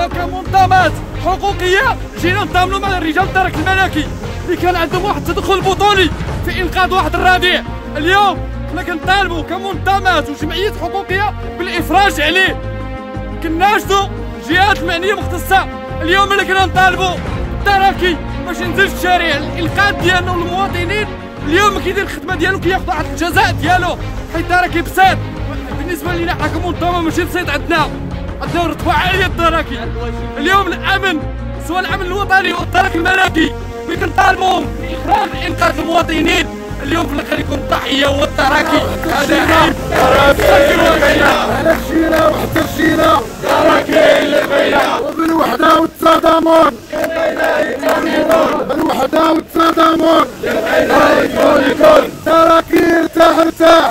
حنا كمنظمات حقوقية. جينا نتضامنوا مع رجال الدرك الملكي اللي كان عندهم واحد التدخل بطولي في إنقاذ واحد الرضيع اليوم حنا كنطالبوا كمنظمات وجمعيات حقوقية بالإفراج عليه. كناشدوا الجهات المعنية مختصة. اليوم اللي كنا نطالبوا التراكي باش ينزل الشارع. الانقاذ ديالنا والمواطنين. اليوم كيدير الخدمة ديالو كياخذ واحد الجزاء ديالو. حيت راكي بسيط. بالنسبة لنا حنا كمنظمة ماشي بسيط عندنا. رتبه عاليه التراكي اليوم الأمن سواء الأمن الوطني والتراكي الملكي اللي كنطالبوا باخراج إنقاذ المواطنين. اليوم في الآخر يكون الضحية هو التراكي هذا عيب. على مشينا وحتى مشينا وبالوحدة والتصادمون بالوحدة والتصادمون تراكي ارتاح ارتاح.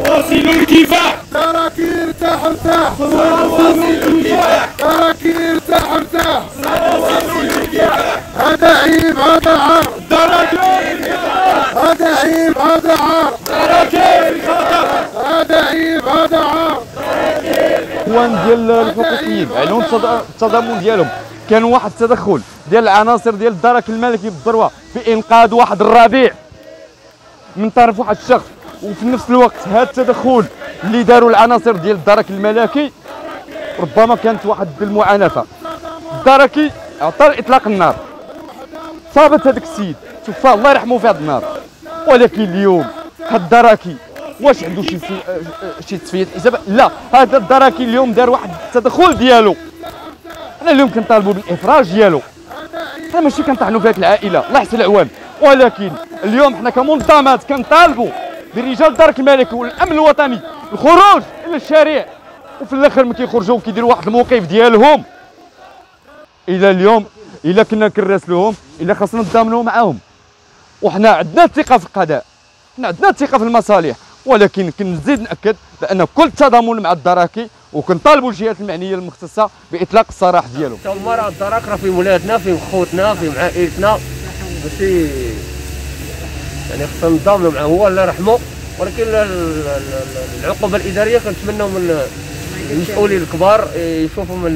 واصلوا الكفاح. تراكي ارتاح ارتاح تراكي ارتاح ارتاح هذا عيب هذا عار هذا عيب هذا عار هذا عيب هذا عار الاخوان ديال الحقوقيين عليهم التض- التضامن ديالهم. كان واحد التدخل ديال العناصر ديال الدرك الملكي بالذروه في إنقاذ واحد الربيع من طرف واحد الشخص. وفي نفس الوقت هذا التدخل اللي داروا العناصر ديال الدرك الملكي ربما كانت واحد المعانفه الدركي عطى إطلاق النار. صابت هذاك السيد. توفى الله يرحمه في هذا النار. ولكن اليوم هاد الدراكي واش عنده شي. آه، شي حساب لا. هذا الدراكي اليوم دار واحد التدخل ديالو. أنا اليوم كنطالبوا بالإفراج ديالو. حنا ماشي كنطعنوا في هذه العائلة. الله يحسن العوان ولكن اليوم حنا كمنظمات كنطالبوا برجال الدرك الملكي والأمن الوطني. الخروج إلى الشارع. وفي الآخر ما كيخرجوا كيديروا واحد الموقف ديالهم. إلى اليوم الا كنا كنراسلوهم الا خاصنا نتضامنوا معاهم. وحنا عندنا الثقة في القضاء. حنا عندنا الثقة في المصالح. ولكن كنزيد نأكد بأن كل تضامن مع الدراكي وكنطالبوا الجهات المعنية المختصة بإطلاق السراح ديالهم. حتى المرأة الدراك راه في ولادنا في خوتنا في عائلتنا. ماشي يعني خصنا نتضامنوا معاه هو الله يرحمه ولكن ال- ال- ال- العقوبة الإدارية كنتمنوا من المسؤولين الكبار يشوفوا من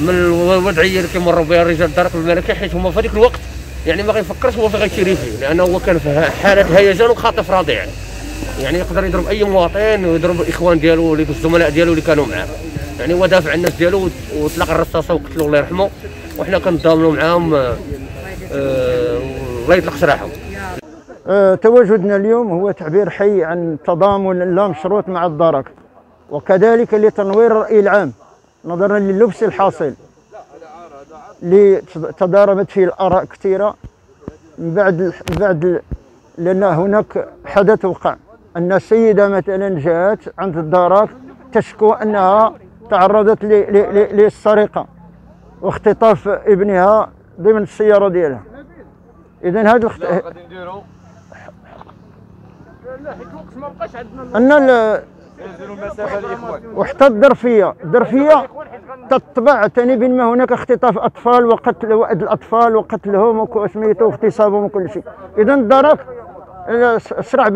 من الوضعية اللي كيمروا بها الرجال الدرك الملكي حيت هما في هذاك الوقت يعني ما غيفكرش هو في غيشري فيه لأنه هو كان في حالة هيجان وخاطف رضيع يعني. يقدر يضرب أي مواطن ويضرب الاخوان ديالو اللي الزملاء ديالو اللي كانوا معاه. يعني هو دافع عن الناس ديالو وطلق الرصاصة وقتلوا الله يرحمه. وحنا كنتضامنوا معاهم آه، آه، الله يطلق سراحهم تواجدنا اليوم هو تعبير حي عن تضامن لا مشروط مع الدرك وكذلك لتنوير الرأي العام نظرا للبس الحاصل اللي تضاربت فيه الآراء كثيرة. من بعد من بعد لأن هناك حدث وقع أن السيدة مثلا جاءت عند الدرك تشكو أنها تعرضت للسرقة واختطاف ابنها ضمن السيارة ديالها. إذا هذا الاخت... أن وحتى الظرفيه الظرفيه تطبع ثاني بين ما هناك اختطاف أطفال وقتل وأد الأطفال وقتلهم وك- سميتو واغتصابهم وكل شيء. اذا الدرك اسرع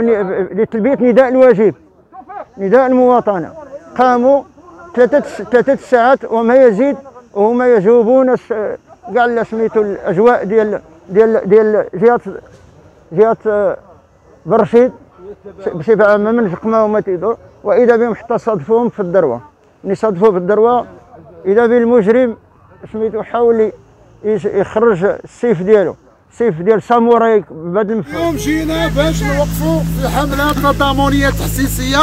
لتلبية نداء الواجب. نداء المواطنة. قاموا ثلاثة ثلاثة ساعات وما يزيد وهما يجوبون كاع سميتو الأجواء ديال ديال ديال جهه جهه آه، برشيد. بصفه عامه من الحكمة وما تيدور. وإذا بهم حتى صادفوهم في الذروه ملي صادفوه في الذروه إذا بالمجرم سميتو حاول يخرج السيف ديالو. السيف ديال ساموراي بهذا المفهوم اليوم جينا باش نوقفوا في حملة تضامنية تحسيسية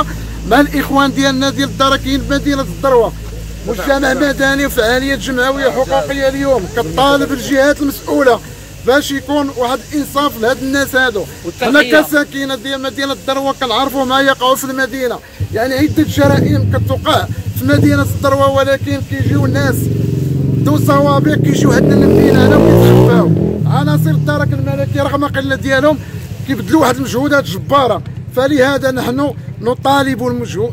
مع الإخوان ديالنا ديال الدركيين بمدينة الذروة مجتمع مدني وفعالية جمعوية حقوقية اليوم كطالب الجهات المسؤولة. باش يكون واحد الانصاف لهاد الناس هادو. حنا كساكنه ديال مدينة الذروه كنعرفوا ما يقع في المدينة. يعني عدة جرائم كتوقع في مدينة الدروة ولكن كيجيو الناس ذوو سوابق كيجيو عندنا المدينة هنا وكيتخفاو عناصر الدرك الملكي رغم قلة ديالهم كيبذلوا واحد المجهودات جبارة. فلهذا نحن نطالب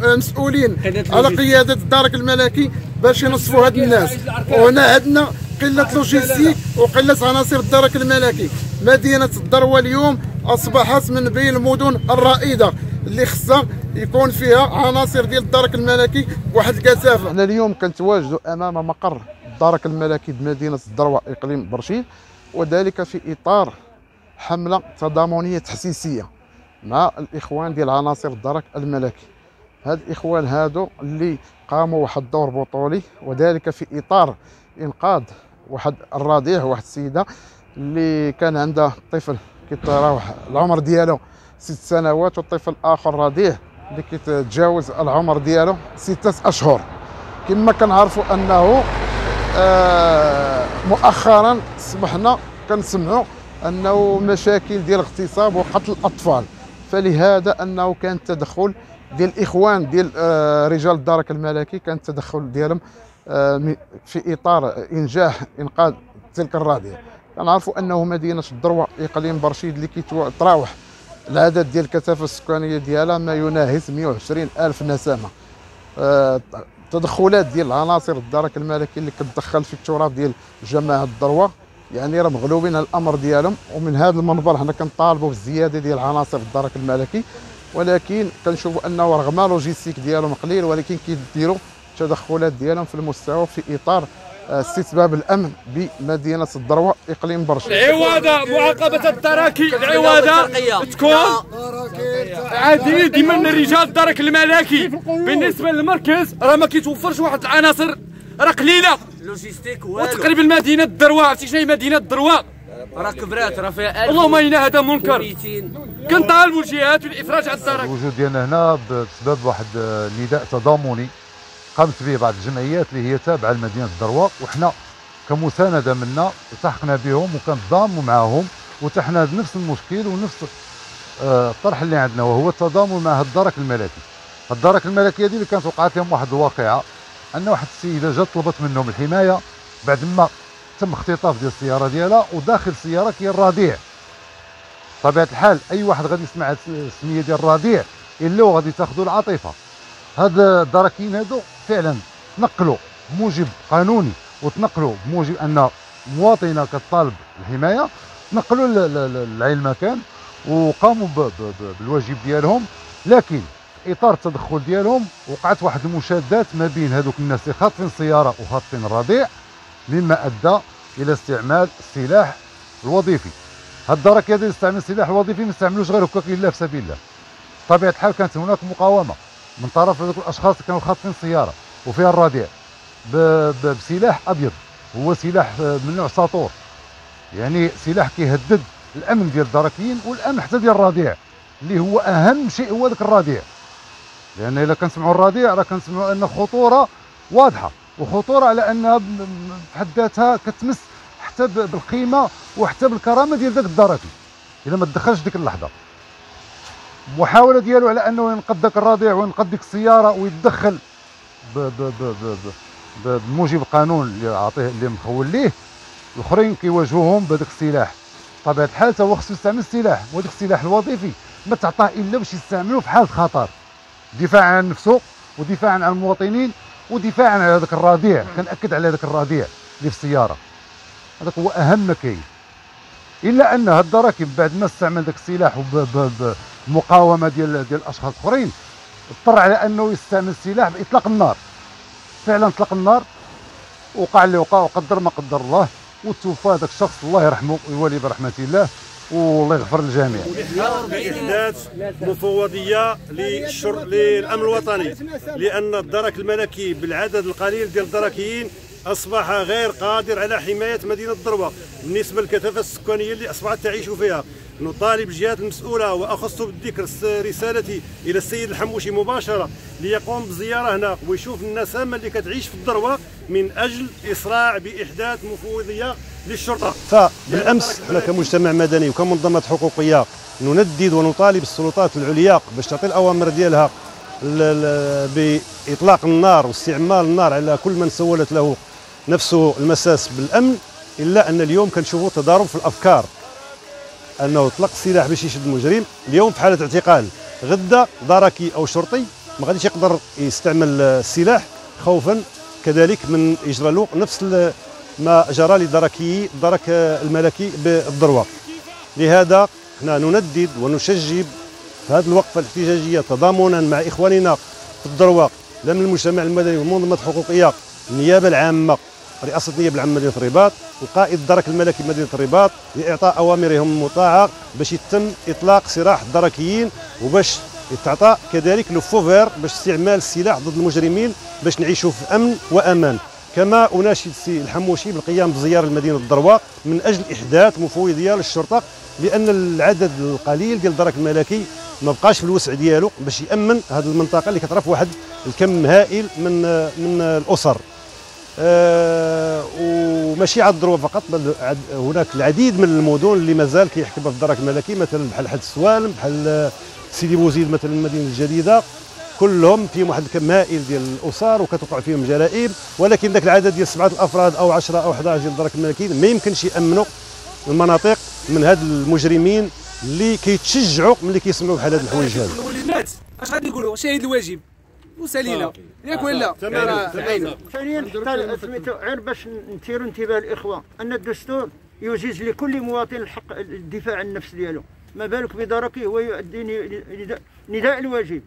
المسؤولين على قيادة الدرك الملكي باش ينصفوا هاد الناس. وهنا عندنا قله logistique وقلة عناصر الدرك الملكي. مدينة الدروة اليوم أصبحت من بين المدن الرائدة اللي خصها يكون فيها عناصر ديال الدرك الملكي بواحد الكثافة. أحنا اليوم كنتواجدوا أمام مقر الدرك الملكي بمدينه الدروة إقليم برشيد وذلك في إطار حملة تضامنية تحسيسية مع الإخوان ديال عناصر الدرك الملكي. هاد الإخوان هادو اللي قاموا واحد الدور بطولي وذلك في إطار إنقاذ واحد الرضيع واحد السيدة اللي كان عندها طفل كيتراوح العمر ديالو ست سنوات والطفل الآخر رضيع اللي كيتجاوز العمر ديالو ستة أشهر. كما كنعرفوا أنه آه مؤخرا اصبحنا كنسمعوا أنه مشاكل ديال اغتصاب وقتل الأطفال. فلهذا أنه كان التدخل ديال الإخوان ديال آه رجال الدرك الملكي كان التدخل ديالهم في إطار انجاح إنقاذ تلك الرضيع كنعرفوا أنه مدينة الدروة اقليم برشيد اللي كيتراوح العدد ديال الكثافة السكانية ديالها ما يناهز 120 ألف نسمة. آه تدخلات ديال العناصر الدرك الملكي اللي كتدخل في التراث ديال جماعة الدروة. يعني راه مغلوبين على الأمر ديالهم. ومن هذا المنبر حنا كنطالبوا بالزياده ديال عناصر الدرك الملكي. ولكن كنشوفوا أنه رغم لوجيستيك ديالهم قليل ولكن كيديروا التدخلات ديالهم في المستوى في إطار استتباب الأمن بمدينة الدروه إقليم برشا. العوادة معاقبة التراكي العوادة تكون عديد من رجال الدرك الملكي بالنسبة للمركز راه ما كيتوفرش واحد العناصر راه قليلة. لوجيستيك والو. وتقريبا مدينة الدروة عرفتي شنو هي مدينة الدروة؟ راه كبرات راه فيها 1000 اللهم إن هذا منكر. 200 كنطالبوا الجهات بالإفراج على الدرك. الوجود ديالنا هنا بسبب واحد النداء تضامني. قامت به بعض الجمعيات اللي هي تابعة لمدينة الدروة وحنا كمساندة منا التحقنا بهم وكنتضامنوا معاهم وتحنا بنفس المشكل ونفس آه، الطرح اللي عندنا وهو التضامن مع الدرك الملكي. الدرك الملكيه دي اللي كانت وقعت لهم واحد الواقعة أن واحد السيدة جات طلبت منهم الحماية بعد ما تم اختطاف ديال السيارة ديالها وداخل السيارة كاين رضيع طبيعه الحال أي واحد غادي يسمع السمية ديال الرضيع إلا وغادي تاخذوا العاطفة. هاد الدراكين هادو فعلا تنقلوا بموجب قانوني وتنقلوا بموجب أن مواطنه كطالب الحماية تنقلوا لعين المكان وقاموا بالواجب ديالهم. لكن في إطار التدخل ديالهم وقعت واحد المشادات ما بين هذوك الناس اللي خاطفين السيارة وخاطفين الرضيع مما أدى إلى استعمال السلاح الوظيفي. هاد الدرك هذا يستعمل السلاح الوظيفي ما يستعملوش غير هكاك إلا في سبيل الله. بطبيعة الحال كانت هناك مقاومة. من طرف هذوك الأشخاص اللي كانوا خاطفين السيارة وفيها ب- بسلاح أبيض هو سلاح من نوع ساطور. يعني سلاح كيهدد الأمن ديال الدركيين والأمن حتى ديال الرضيع اللي هو أهم شيء هو ذاك الرضيع لأن إلا كنسمعوا الرضيع راه كنسمعوا أن خطورة واضحة وخطورة على أنها بحد ذاتها كتمس حتى بالقيمة وحتى بالكرامة ديال ذاك الدركي إلا ما تدخلش ديك اللحظة. المحاوله ديالو على أنه ينقذ ذاك الرضيع وينقذ ديك السياره ويتدخل بموجب القانون اللي عاطيه اللي مخول ليه. الآخرين كيواجهوهم بهذاك السلاح. بطبيعه الحال هو خصو يستعمل السلاح وهذاك السلاح الوظيفي. ما تعطاه إلا باش يستعملوه في حاله خطر. دفاعا عن نفسه ودفاعا عن المواطنين ودفاعا على هذاك الرضيع. كنأكد على هذاك الرضيع اللي في السيارة. هذاك هو أهم ما كاين إلا أن هاد الدراكم بعد ما استعمل ذاك السلاح وبمقاومه ديال ديال الأشخاص اخرين اضطر على أنه يستعمل السلاح بإطلاق النار. فعلا اطلق النار. وقع اللي وقع وقدر ما قدر الله. وتوفى ذاك الشخص. الله يرحمه ويولي برحمة الله. والله يغفر للجميع. بإحداث مفوضية للشر... للأمن الوطني. لأن الدرك الملكي بالعدد القليل ديال الدركيين أصبح غير قادر على حماية مدينة الدروة بالنسبة للكثافة السكانية اللي أصبحت تعيش فيها. نطالب الجهات المسؤولة وأخص بالذكر رسالتي إلى السيد الحموشي مباشرة ليقوم بزيارة هنا ويشوف النسامة اللي كتعيش في الدروة من أجل إسراع بإحداث مفوضية للشرطة. فبالأمس إحنا كمجتمع مدني وكمنظمات حقوقية نندد ونطالب السلطات العليا باش تعطي الأوامر ديالها بإطلاق النار واستعمال النار على كل من سولت له نفسه المساس بالأمن إلا أن اليوم كنشوفوا تضارب في الأفكار. أنه يطلق السلاح باش يشد المجرم. اليوم في حالة اعتقال غدا دركي أو شرطي ما غاديش يقدر يستعمل السلاح. خوفا كذلك من يجرى له نفس ما جرى لدركي درك الملكي بالذروه لهذا إحنا نندد ونشجب في هذه الوقفه الاحتجاجية تضامنا مع إخواننا في الذروه لا من المجتمع المدني والمنظمات الحقوقيه النيابة العامة. رئاسة النيابه العامة مدينه الرباط وقائد الدرك الملكي بمدينه الرباط لإعطاء أوامرهم المطاعة باش يتم إطلاق سراح الدركيين وباش يتعطى كذلك le feu vert باش استعمال السلاح ضد المجرمين باش نعيشوا في أمن وأمان. كما أناشد السي الحموشي بالقيام بزيارة لمدينه الدروة من أجل إحداث مفوضيه للشرطه لأن العدد القليل ديال الدرك الملكي ما بقاش في الوسع ديالو باش يأمن هذه المنطقة اللي كتعرف واحد الكم هائل من من الأسر. وماشي على الدروه فقط بل هناك العديد من المدن اللي مازال كيحكمها في الدرك الملكي مثلا بحال حد السوالم بحال آه، سيدي بوزيد مثلا المدينة الجديدة. كلهم فيهم واحد الكم هائل ديال الأسر وكتوقع فيهم جرائم ولكن ذاك العدد ديال سبعة الأفراد أو 10 أو 11 ديال الدرك الملكي ما يمكنش يأمنوا المناطق من هاد المجرمين اللي كيتشجعوا ملي كيسمعوا بحال هاد الحوايج هادو. اش غادي يقولوا شاهد الواجب. وسالينا ياك ولا. ثانيا حتى سميتو غير باش نثيروا انتباه الإخوة. أن الدستور يجيز لكل مواطن الحق الدفاع عن النفس ديالو. ما بالك بدركه هو يؤدي نداء- نداء الواجب.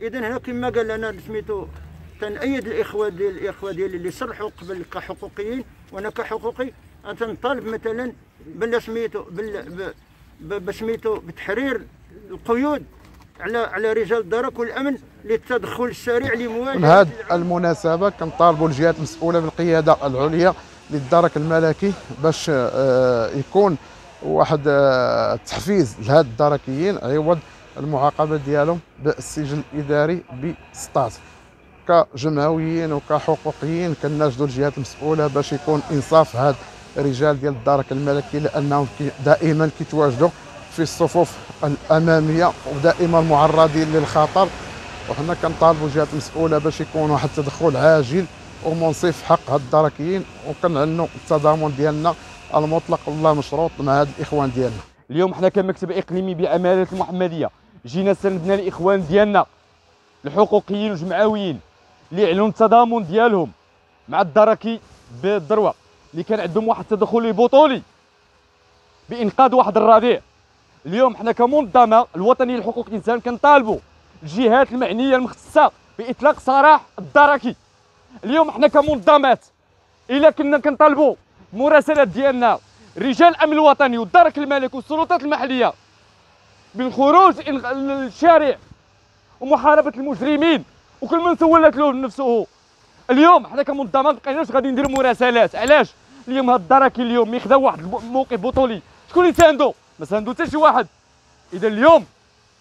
اذا هنا كما قال لنا سميتو تنأيد الإخوة ديال الإخوة ديالي اللي صرحوا قبل كحقوقيين. وأنا كحقوقي تنطالب مثلا بلا سميتو بال بسميتو بتحرير القيود على على رجال الدرك والأمن للتدخل السريع لمواجهة هذه المناسبة كنطالبوا الجهات المسؤولة بالقيادة العليا للدرك الملكي باش آه، يكون واحد آه، تحفيز لهاد الدركيين عوض المعاقبة ديالهم بالسجن الإداري بسطات كجمعويين وكحقوقيين كناشدوا الجهات المسؤولة باش يكون إنصاف هاد الرجال ديال الدرك الملكي لأنهم كي- دائما كيتواجدوا في الصفوف الأمامية ودائما معرضين للخطر. وحنا كنطالبوا الجهات المسؤوله باش يكون واحد التدخل عاجل ومنصف حق هاد الدركيين. وكنعنوا التضامن ديالنا المطلق. والله مشروط مع هاد الإخوان ديالنا. اليوم حنا كمكتب إقليمي بعماله المحمدية جينا سندنا الإخوان ديالنا الحقوقيين والجمعويين اللي يعلنوا التضامن ديالهم مع الدركي بالذروه اللي كان عندهم واحد التدخل بطولي بإنقاذ واحد الرضيع. اليوم حنا كمنظمة الوطنية لحقوق الإنسان كنطالبوا الجهات المعنية المختصة بإطلاق سراح الدركي. اليوم حنا كمنظمات إلا كنا كنطالبوا مراسلات ديالنا رجال الأمن الوطني والدرك الملكي والسلطات المحلية بالخروج للشارع ومحاربة المجرمين وكل من سولت له نفسه. اليوم حنا كمنظمة ما بقيناش غادي نديروا مراسلات. علاش؟ اليوم هاد الدركي اليوم يخدا واحد الموقف بطولي. شكون اللي ساندو؟ ما ساندو حتى شي واحد. إذا اليوم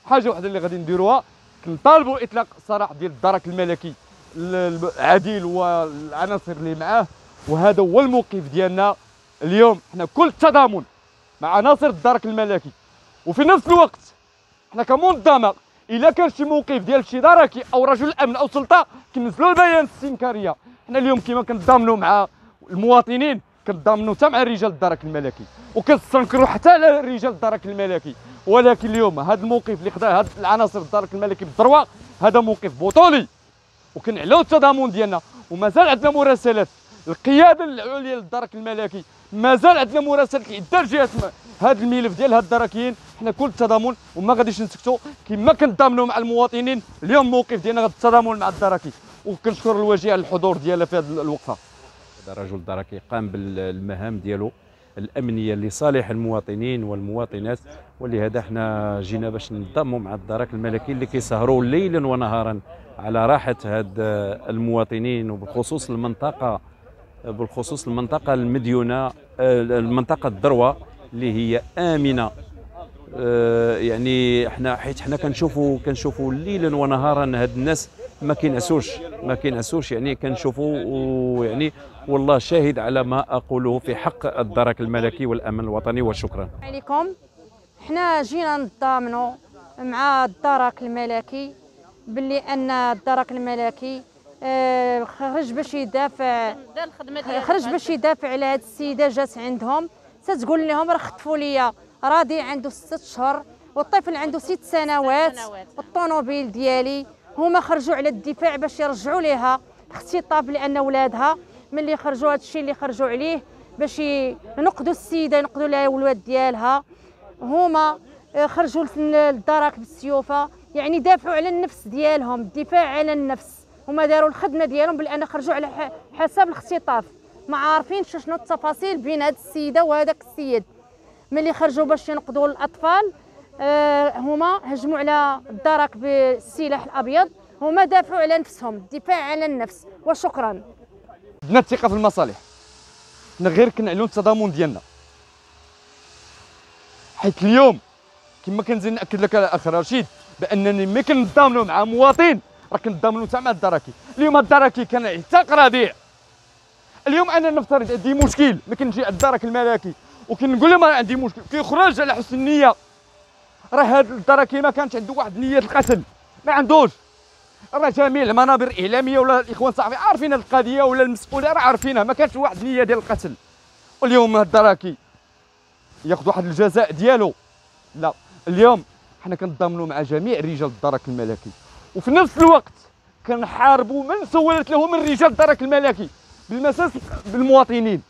حاجة واحدة اللي غادي نديروها كنطالبوا إطلاق السراح ديال الدرك الملكي ال- العديل والعناصر اللي معاه. وهذا هو الموقف ديالنا اليوم. حنا كل التضامن مع عناصر الدرك الملكي. وفي نفس الوقت حنا كمنظمه إلا كان شي موقف ديال شي دركي أو رجل الامن أو سلطة كنزلوا البيان الاستنكاريه حنا اليوم كما كنتضامنوا مع المواطنين كنتضامنوا حتى مع رجال الدرك الملكي وكنستنكروا حتى على رجال الدرك الملكي. ولكن اليوم هذا الموقف اللي خدا هاد العناصر الدرك الملكي بالذروه هذا موقف بطولي. وكنعلو التضامن ديالنا ومازال عندنا مراسلات. القيادة العليا للدرك الملكي مازال عندنا مراسلات لعده جهات هذا الملف ديال هاد الدركيين حنا كل التضامن وما غاديش نسكتوا كما كنتضامنوا مع المواطنين. اليوم الموقف ديالنا غادي التضامن مع الدركي وكنشكر الوجيه على الحضور ديالها في هذه الوقفة. هذا رجل دركي قام بالمهام ديالو الأمنية لصالح المواطنين والمواطنات ولهذا إحنا جينا باش ننضموا مع الدرك الملكي اللي كيسهروا ليلا ونهارا على راحة هاد المواطنين وبخصوص المنطقة بالخصوص المنطقة المديونة المنطقة الذروه اللي هي آمنة. آه، يعني إحنا حيت إحنا كنشوفوا كنشوفوا ليلا ونهارا هاد الناس ما كينعسوش ما كينعسوش يعني كنشوفوا ويعني والله شاهد على ما أقوله في حق الدرك الملكي والأمن الوطني وشكرا. عليكم. حنا جينا نتضامنوا مع الدرك الملكي باللي أن الدرك الملكي آه، خرج باش يدافع خرج باش يدافع على هاد السيدة جات عندهم. تتقول لهم راه خطفوا ليا راضي عنده ست شهور والطفل عنده ست سنوات. الطوموبيل ديالي هما خرجوا على الدفاع باش يرجعوا ليها. اختطاف لأن ولادها. ملي خرجوا؟ هذا الشيء اللي خرجوا عليه باش ينقذوا السيدة ينقذوا لها الولاد ديالها. هما آه، خرجوا للدرك بالسيوفة. يعني دافعوا على النفس ديالهم الدفاع على النفس. هما داروا الخدمة ديالهم بان خرجوا على ح- حساب الاختطاف ما عارفينش شنو التفاصيل بين هاد السيدة وهذاك السيد. ملي خرجوا باش ينقذوا الأطفال؟ هما هجموا على الدرك بالسلاح الأبيض. هما دافعوا على نفسهم الدفاع على النفس وشكرا. عندنا الثقة في المصالح. حنا غير كنعلنوا التضامن ديالنا. حيت اليوم كما كنزيد نأكد لك الأخ رشيد بأنني ملي كنتضامنوا مع مواطن راه كنتضامنوا حتى مع الدركي. اليوم الدركي كان يعتق رضيع اليوم أنا نفترض عندي مشكل ملي كنجي عند الدرك الملكي وكنقول لهم عندي مشكل كيخرج على حسن النية. راه هاد الدركي ما كانش عنده واحد نيه القتل. ما عندوش. راه جميع المنابر الاعلاميه ولا الإخوان الصحفيين عارفين القضية ولا المسؤولين راه عارفينها. ما كانش واحد نيه ديال القتل. واليوم هاد الدراكي ياخذ واحد الجزاء ديالو. لا اليوم حنا كنتضامنوا مع جميع رجال الدرك الملكي. وفي نفس الوقت كنحاربوا من سولت له من رجال الدرك الملكي. بالمساس بالمواطنين.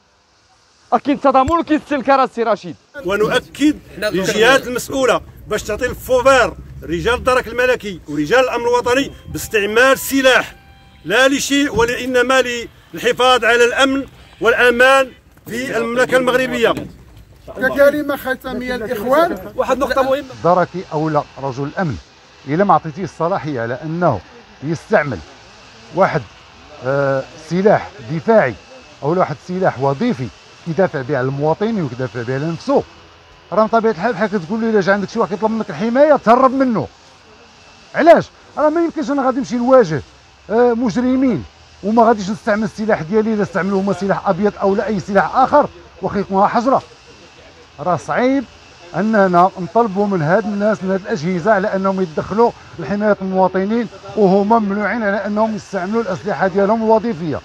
كاين التضامن وكاين السلكره السي رشيد. ونؤكد للجهات المسؤولة. باش تعطي ال feu vert رجال الدرك الملكي ورجال الأمن الوطني باستعمال السلاح لا لشيء وانما للحفاظ على الأمن والأمان في المملكة المغربية. ككلمه ختاميه الإخوان. واحد نقطة مهمة. دركي أو لا رجل الامن الا ما عطيتيه الصلاحية على أنه يستعمل واحد آه سلاح دفاعي أو واحد السلاح وظيفي كيدافع به على المواطنين وكيدافع به على نفسه راه بطبيعه الحال بحال كتقول له إلا جا عندك شي واحد كيطلب منك الحماية تهرب منه. علاش؟ راه ما يمكنش أنا غادي نمشي نواجه آه مجرمين وما غاديش نستعمل السلاح ديالي إلا استعملوا هما سلاح أبيض أو لا أي سلاح آخر واخا يكون حجرة. راه صعيب أننا نطلبوا من هاد الناس من هاد الأجهزة على أنهم يتدخلوا لحمايه المواطنين وهما ممنوعين على أنهم يستعملوا الأسلحة ديالهم الوظيفية.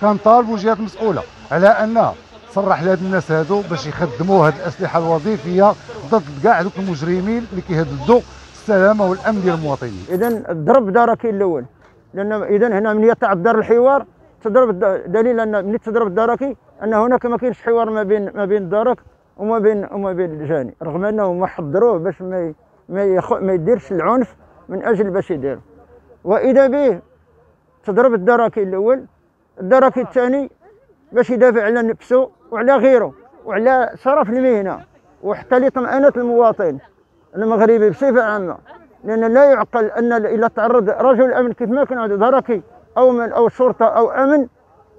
كنطالبوا جهات مسؤولة على ان تصرح لهاد الناس هادو باش يخدموا هاد الأسلحة الوظيفية ضد كاع دوك المجرمين اللي كيهددوا السلامه والأمن ديال المواطنين. اذا الضرب داركي الأول. لأن اذا هنا من يتعذر الحوار تضرب دليل أن من تضرب الدركي أن هناك ما كاينش حوار ما بين ما بين الدرك وما بين وما بين الجاني. رغم انهم حضروه باش ما ما, ما يديرش العنف من أجل باش يدير. وإذا به تضرب الدركي الأول. الدركي الثاني باش يدافع على نفسه وعلى غيره وعلى شرف المهنة وحتى لطمأنة المواطن المغربي بصفة عامة. لأن لا يعقل أن إذا تعرض رجل أمن كيف ما كان دركي أو من أو شرطة أو أمن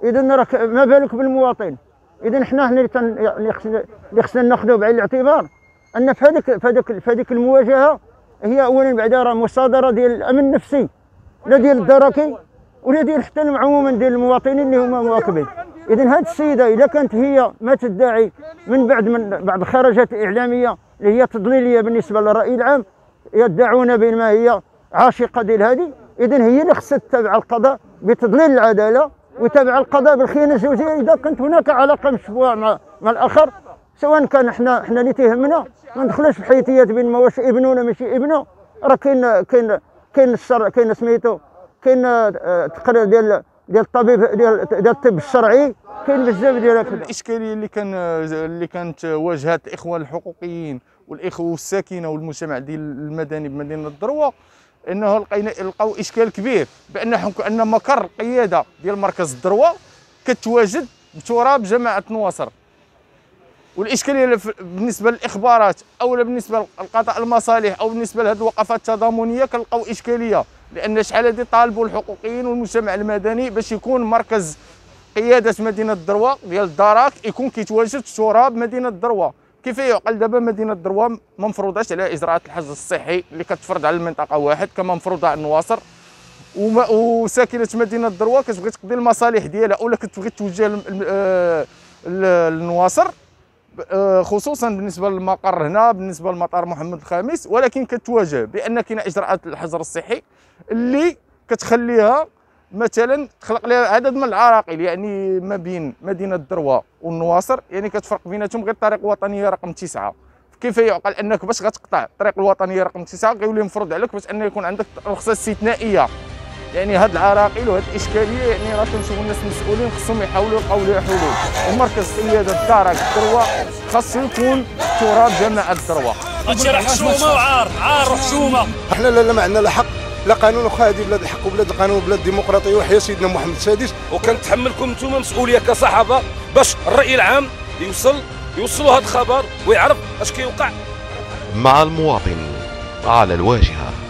إذا ما بالك بالمواطن. إذا حنا هنا اللي خصنا ناخذه بعين الاعتبار. أن في هذيك في هذيك في هذيك المواجهة هي اولا بعدا راه مصادرة ديال الأمن النفسي لا ديال الدركي ولا ديال حتى عموما ديال المواطنين اللي هما مواكبين. اذا هذه السيدة اذا كانت هي ما تدعي من بعد من بعض الخرجات الإعلامية اللي هي تضليلية بالنسبة للرأي العام يدعون بانما هي عاشقة ديال هذه اذا هي اللي خصها تتبع القضاء بتضليل العدالة ويتابع القضاء بالخيانة الزوجية. إذا كانت هناك علاقة مشبوهة مع مع الآخر سواء كان إحنا إحنا اللي تهمنا ما ندخلوش في حيثيات بين ما واش ابنه ولا ماشي ابنه. راه كاين كاين كاين الشرع كاين سميتو كاين آه، تقرير ديال ديال الطبيب ديال ديال الطب الشرعي كاين بزاف ديال الإشكالية اللي كان اللي كانت واجهت الإخوان الحقوقيين والإخوة الساكنة والمجتمع ديال المدني بمدينة الدروة إنه لقينا لقاو إشكال كبير بان أن مقر القيادة ديال مركز الدروة كتواجد بتراب جماعة نواصر. والإشكالية بالنسبة للإخبارات أو بالنسبة لقضاء المصالح أو بالنسبة لهذه الوقفات التضامنية كنلقاو إشكالية لأن شحال هذه طالبوا الحقوقيين والمجتمع المدني باش يكون مركز قيادة مدينة الدروة ديال الدراك يكون كيتواجد تراب مدينة الدروة. كيف يعقل دابا مدينة دروه ما مفروضاش على إجراءات الحجر الصحي اللي كتفرض على المنطقة واحد كما مفروضه على النواصر. وساكنة مدينة دروه كتبغي تقضي المصالح ديالها أولا كتبغي توجه للنواصر آه، خصوصا بالنسبة للمقر هنا بالنسبة لمطار محمد الخامس. ولكن كتواجه بان كاين إجراءات الحجر الصحي اللي كتخليها مثلا تخلق لها عدد من العراقيل يعني ما بين مدينة الدروة والنواصر. يعني كتفرق بيناتهم غير الطريق الوطنيه رقم تسعة. كيف يعقل أنك باش غتقطع الطريق الوطنيه رقم تسعة؟ غيولي مفروض عليك باش أن يكون عندك رخصة استثنائية. يعني هاد العراقيل وهاد الإشكالية يعني راه كنشوفوا الناس المسؤولين خصهم يحاولوا يلقاو لها حلول. ومركز قياده الدرك الدروه خاصو يكون تراب جماعة الدروه هادشي راه حشومة وعار عار وحشومة. إحنا لا ما عندنا لا حق لا قانون واخا هذه بلاد الحق وبلاد القانون وبلاد الديمقراطية وحيا سيدنا محمد السادس وكنتحملكم أنتم مسؤولية كصحافة باش الرأي العام يوصل يوصلوا هذا الخبر ويعرف اش كيوقع. مع المواطن على الواجهة.